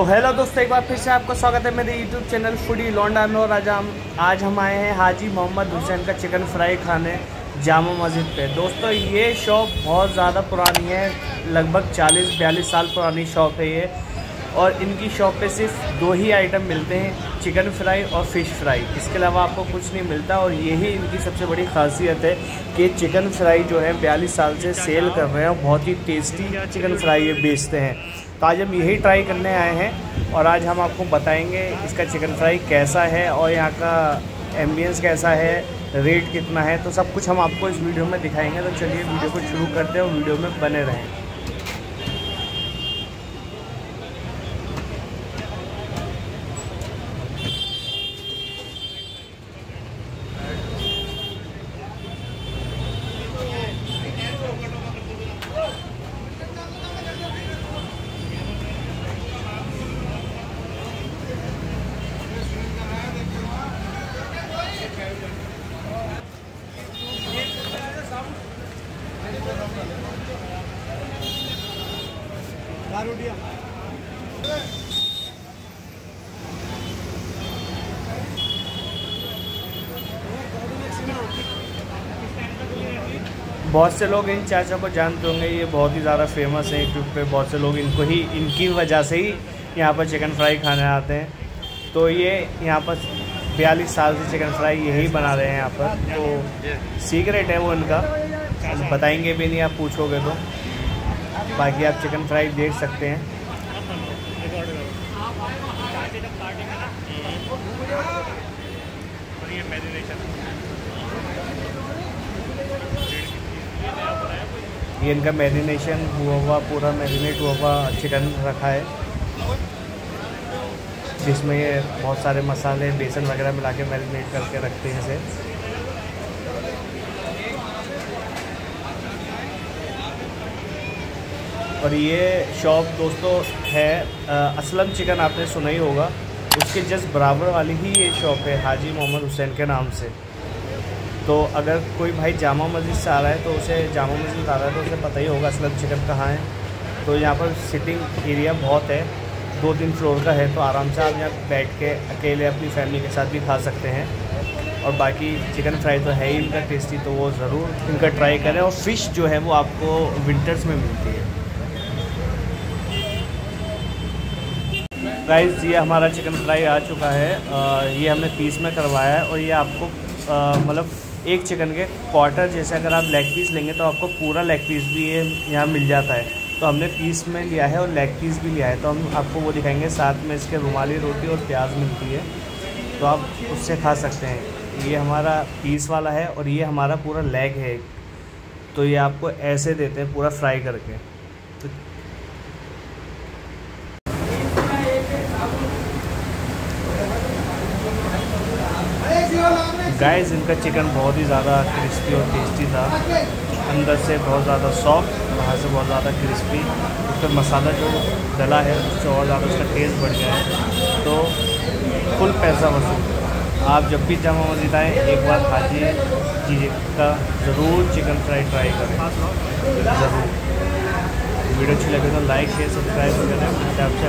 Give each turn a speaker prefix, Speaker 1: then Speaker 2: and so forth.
Speaker 1: तो हेलो दोस्तों, एक बार फिर से आपका स्वागत है मेरे यूट्यूब चैनल फूडी लौंडा में। और आज हम आज हम आए हैं हाजी मोहम्मद हुसैन का चिकन फ्राई खाने जामा मस्जिद पे। दोस्तों, ये शॉप बहुत ज़्यादा पुरानी है, लगभग 40-42 साल पुरानी शॉप है ये। और इनकी शॉप पे सिर्फ़ दो ही आइटम मिलते हैं चिकन फ्राई और फ़िश फ्राई इसके अलावा आपको कुछ नहीं मिलता और यही इनकी सबसे बड़ी खासियत है कि चिकन फ्राई जो है बयालीस साल से सेल कर रहे हैं बहुत ही टेस्टी चिकन फ्राई ये बेचते हैं। तो आज हम यही ट्राई करने आए हैं और आज हम आपको बताएँगे इसका चिकन फ्राई कैसा है और यहाँ का एम्बियंस कैसा है रेट कितना है। तो सब कुछ हम आपको इस वीडियो में दिखाएँगे। तो चलिए वीडियो को शुरू करते हैं और वीडियो में बने रहें। बहुत से लोग इन चाचा को जानते होंगे ये बहुत ही ज़्यादा फ़ेमस है यूट्यूब पे बहुत से लोग इनको ही इनकी वजह से ही यहाँ पर चिकन फ्राई खाने आते हैं। तो ये यहाँ पर बयालीस साल से चिकन फ्राई यही बना रहे हैं यहाँ पर तो सीक्रेट है वो इनका। बताएँगे भी नहीं आप पूछोगे तो। बाकी आप चिकन फ्राई देख सकते हैं। ये इनका मैरिनेशन हुआ हुआ, पूरा मैरिनेट हुआ हुआ चिकन रखा है। जिसमें ये बहुत सारे मसाले, बेसन वगैरह मिला के मैरिनेट करके रखते हैं इसे। और ये शॉप दोस्तों है आ, असलम चिकन आपने सुना ही होगा। उसके जस्ट बराबर वाली ही ये शॉप है हाजी मोहम्मद हुसैन के नाम से। तो अगर कोई भाई जामा मस्जिद से आ रहा है तो उसे जामा मस्जिद आ रहा है तो उसे पता ही होगा असलम चिकन कहाँ है। तो यहाँ पर सिटिंग एरिया बहुत है दो तीन फ्लोर का है तो आराम से आप यहाँ बैठ के अकेले अपनी फैमिली के साथ भी खा सकते हैं। और बाकी चिकन फ्राई तो है ही इनका टेस्टी तो वो ज़रूर इनका ट्राई करें और फ़िश जो है वो आपको विंटर्स में मिलती है। गाइस ये हमारा चिकन फ्राई आ चुका है। ये हमने पीस में करवाया है और ये आपको मतलब एक चिकन के क्वार्टर जैसे अगर आप लेग पीस लेंगे तो आपको पूरा लेग पीस भी ये यहाँ मिल जाता है। तो हमने पीस में लिया है और लेग पीस भी लिया है। तो हम आपको वो दिखाएँगे, साथ में इसके रुमाली रोटी और प्याज मिलती है। तो आप उससे खा सकते हैं। ये हमारा पीस वाला है और ये हमारा पूरा लेग है। तो ये आपको ऐसे देते हैं पूरा फ्राई करके। तो गाइस इनका चिकन बहुत ही ज़्यादा क्रिस्पी और टेस्टी था। अंदर से बहुत ज़्यादा सॉफ्ट बाहर से बहुत ज़्यादा क्रिस्पी उस पर मसाला जो डला है, उससे और ज़्यादा उसका टेस्ट बढ़ गया है। तो फुल पैसा वसूल। आप जब भी जामा मस्जिद आएँ, एक बार हाजी जी का ज़रूर चिकन फ्राई ट्राई करें। ज़रूर। वीडियो अच्छी लगे तो लाइक शेयर सब्सक्राइब करें। आपसे